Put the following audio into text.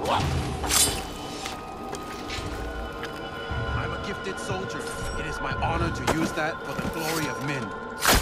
What? soldiers. It is my honor to use that for the glory of men.